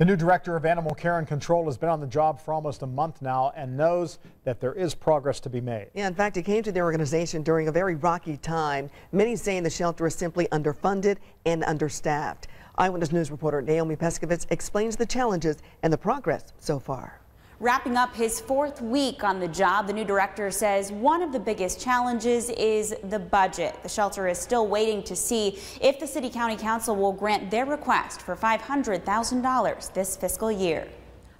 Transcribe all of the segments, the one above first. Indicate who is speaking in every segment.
Speaker 1: The new director of animal care and control has been on the job for almost a month now and knows that there is progress to be made.
Speaker 2: Yeah, in fact, he came to the organization during a very rocky time. Many saying the shelter is simply underfunded and understaffed. Eyewitness News reporter Naomi Pescovitz explains the challenges and the progress so far.
Speaker 3: Wrapping up his fourth week on the job, the new director says one of the biggest challenges is the budget. The shelter is still waiting to see if the City County Council will grant their request for $500,000 this fiscal year.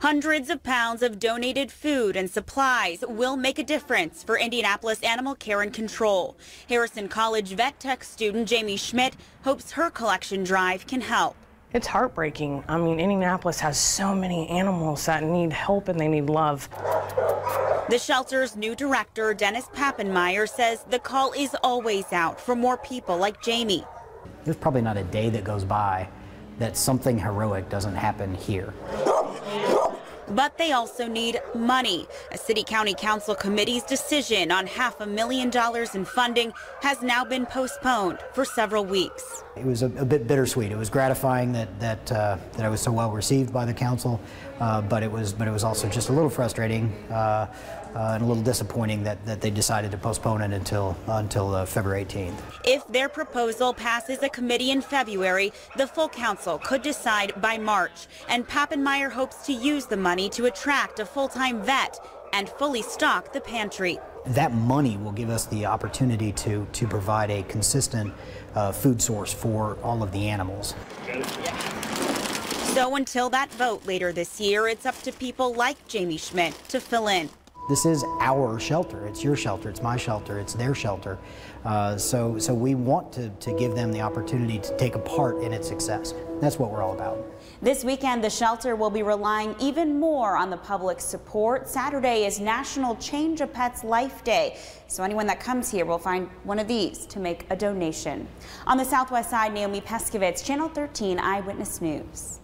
Speaker 3: Hundreds of pounds of donated food and supplies will make a difference for Indianapolis Animal Care and Control. Harrison College vet tech student Jamie Schmidt hopes her collection drive can help.
Speaker 4: It's heartbreaking. I mean, Indianapolis has so many animals that need help and they need love.
Speaker 3: The shelter's new director, Dennis Pappenmeyer, says the call is always out for more people like Jamie.
Speaker 5: There's probably not a day that goes by that something heroic doesn't happen here
Speaker 3: but they also need money. A city county council committee's decision on half a million dollars in funding has now been postponed for several weeks.
Speaker 5: It was a, a bit bittersweet. It was gratifying that that uh, that I was so well received by the council, uh, but it was but it was also just a little frustrating uh, uh and a little disappointing that, that they decided to postpone it until until uh, February 18th.
Speaker 3: If their proposal passes a committee in February, the full council could decide by March, and Pappenmeyer hopes to use the money to attract a full-time vet and fully stock the pantry.
Speaker 5: That money will give us the opportunity to, to provide a consistent uh, food source for all of the animals.
Speaker 3: So until that vote later this year, it's up to people like Jamie Schmidt to fill in.
Speaker 5: This is our shelter. It's your shelter. It's my shelter. It's their shelter. Uh, so, so we want to, to give them the opportunity to take a part in its success. That's what we're all about.
Speaker 3: This weekend, the shelter will be relying even more on the public support. Saturday is National Change a Pet's Life Day. So anyone that comes here will find one of these to make a donation. On the southwest side, Naomi Pescovitz, Channel 13 Eyewitness News.